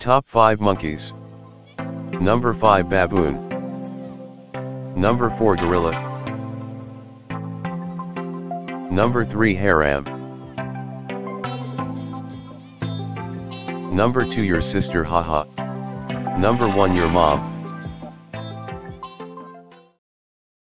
Top 5 monkeys. Number 5 baboon. Number 4 gorilla. Number 3 Harambe. Number 2 your sister haha. Number 1 your mom.